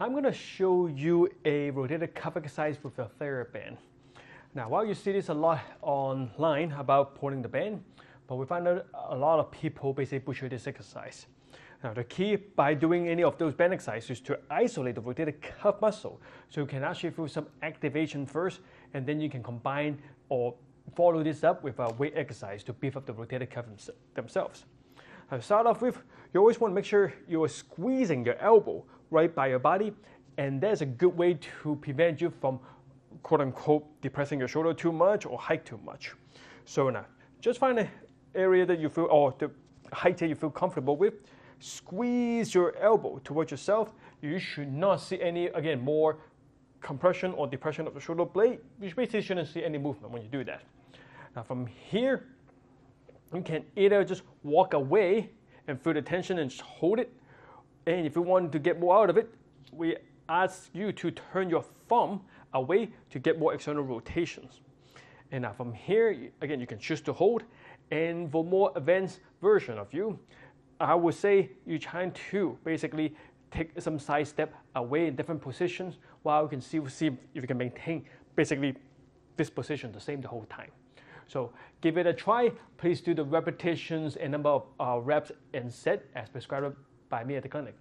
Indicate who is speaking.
Speaker 1: I'm going to show you a rotator cuff exercise with a TheraBand. Now, while you see this a lot online about pulling the band, but we find that a lot of people basically butcher this exercise. Now, the key by doing any of those band exercises is to isolate the rotator cuff muscle so you can actually feel some activation first, and then you can combine or follow this up with a weight exercise to beef up the rotator cuff themselves. To start off with, you always want to make sure you're squeezing your elbow right by your body, and that's a good way to prevent you from quote unquote depressing your shoulder too much or hike too much. So now, just find an area that you feel, or the height that you feel comfortable with, squeeze your elbow towards yourself. You should not see any, again, more compression or depression of the shoulder blade. You basically shouldn't see any movement when you do that. Now from here, you can either just walk away and feel the tension and just hold it. And if you want to get more out of it, we ask you to turn your thumb away to get more external rotations. And now from here, again, you can choose to hold. And for more advanced version of you, I would say you're trying to basically take some side step away in different positions while you can see, see if you can maintain basically this position the same the whole time. So give it a try. Please do the repetitions and number of uh, reps and set as prescribed by me at the clinic.